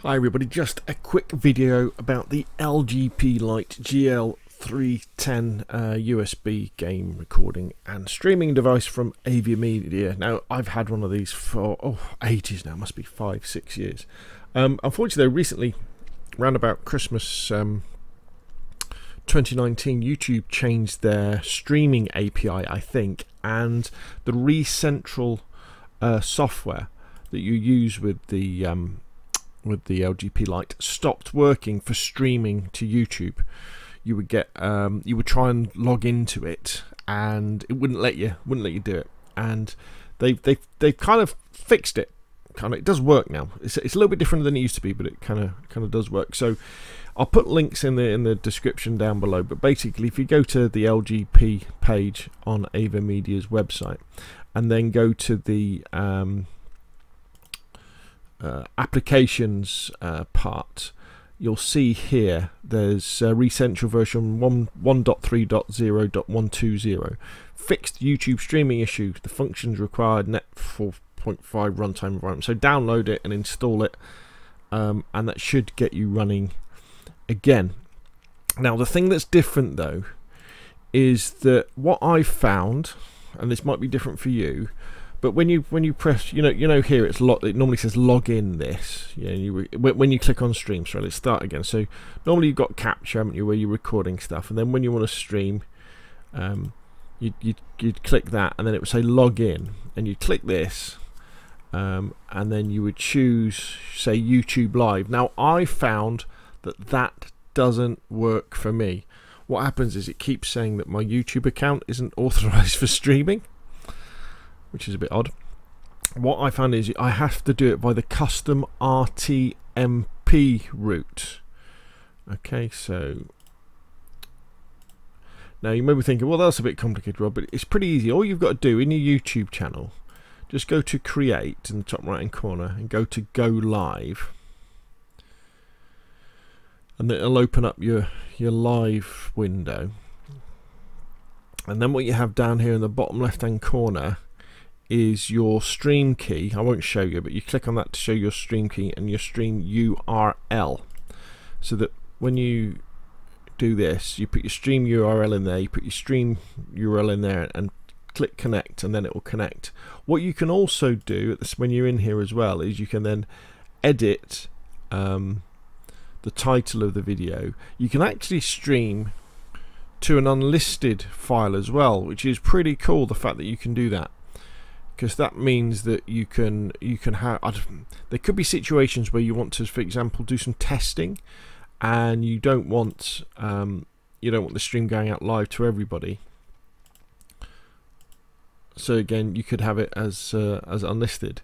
Hi everybody, just a quick video about the LGP Lite GL310 uh, USB game recording and streaming device from AV Media. Now, I've had one of these for oh, ages now, must be five, six years. Um, unfortunately, though, recently, around about Christmas um, 2019, YouTube changed their streaming API, I think, and the ReCentral uh, software that you use with the um, with the LGP Lite stopped working for streaming to YouTube. You would get um, you would try and log into it, and it wouldn't let you wouldn't let you do it. And they've they they've kind of fixed it. Kind of it does work now. It's it's a little bit different than it used to be, but it kind of kind of does work. So I'll put links in the in the description down below. But basically, if you go to the LGP page on AVerMedia's website, and then go to the um, uh, applications uh, part, you'll see here there's uh, ReCentral version 1, 1.3.0.120. Fixed YouTube streaming issue. The functions required net 4.5 runtime environment. So download it and install it, um, and that should get you running again. Now, the thing that's different though is that what I've found, and this might be different for you, but when you when you press, you know, you know here it's log. It normally says log in this. Yeah, you when you click on stream. So let's start again. So normally you've got capture, haven't you, where you're recording stuff, and then when you want to stream, um, you you you'd click that, and then it would say log in, and you click this, um, and then you would choose say YouTube Live. Now I found that that doesn't work for me. What happens is it keeps saying that my YouTube account isn't authorized for streaming which is a bit odd. What I found is I have to do it by the custom RTMP route. Okay, so now you may be thinking, well, that's a bit complicated, Rob, but it's pretty easy. All you've got to do in your YouTube channel, just go to Create in the top right hand corner and go to Go Live. And it'll open up your, your live window. And then what you have down here in the bottom left hand corner is your stream key. I won't show you, but you click on that to show your stream key and your stream URL. So that when you do this, you put your stream URL in there, you put your stream URL in there and click connect and then it will connect. What you can also do at this when you're in here as well is you can then edit um, the title of the video. You can actually stream to an unlisted file as well, which is pretty cool the fact that you can do that because that means that you can you can have there could be situations where you want to for example do some testing and you don't want um, you don't want the stream going out live to everybody. So again you could have it as uh, as unlisted.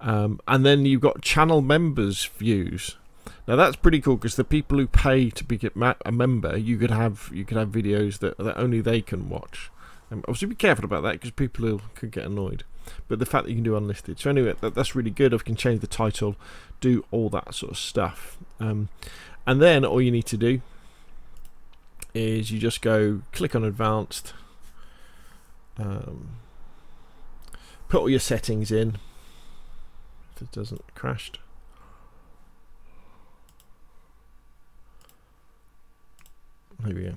Um, and then you've got channel members views. Now that's pretty cool because the people who pay to be a member you could have you could have videos that, that only they can watch. Um, obviously be careful about that because people could get annoyed but the fact that you can do unlisted. So anyway that, that's really good. I can change the title do all that sort of stuff. Um, and then all you need to do is you just go click on advanced um, put all your settings in. If it doesn't crashed. There we go.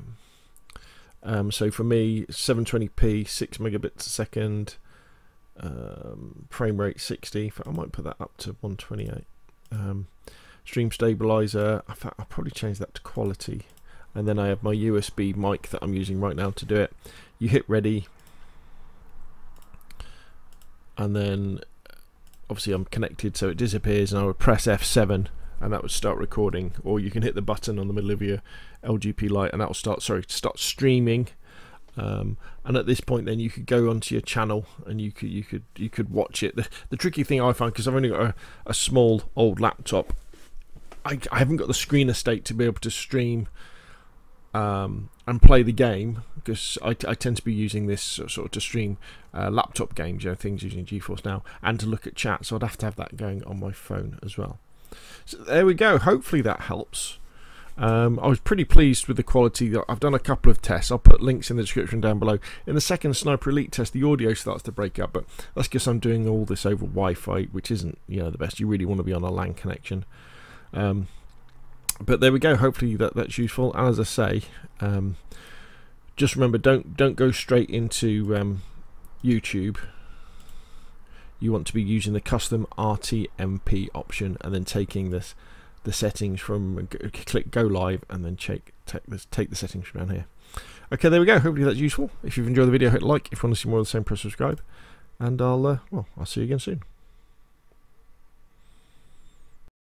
Um, so for me 720p 6 megabits a second um, frame rate 60 I might put that up to 128 um, stream stabilizer I will probably change that to quality. And then I have my USB mic that I'm using right now to do it. You hit ready. And then obviously I'm connected so it disappears and I would press F7 and that would start recording. Or you can hit the button on the middle of your LGP Lite and that will start sorry start streaming um, and at this point, then you could go onto your channel and you could you could you could watch it. The, the tricky thing I find because I've only got a, a small old laptop, I, I haven't got the screen estate to be able to stream um, and play the game because I, I, tend to be using this sort of to stream uh, laptop games, you know, things using GeForce Now, and to look at chat. So I'd have to have that going on my phone as well. So there we go. Hopefully that helps. Um, I was pretty pleased with the quality. I've done a couple of tests. I'll put links in the description down below. In the second Sniper Elite test, the audio starts to break up, but that's because I'm doing all this over Wi-Fi, which isn't you know the best. You really want to be on a LAN connection. Um, but there we go. Hopefully that that's useful. And as I say, um, just remember don't don't go straight into um, YouTube. You want to be using the custom RTMP option and then taking this the settings from click go live and then take take this take the settings from down here. Okay, there we go. Hopefully that's useful. If you've enjoyed the video, hit like. If you want to see more of the same, press subscribe. And I'll uh, well, I'll see you again soon.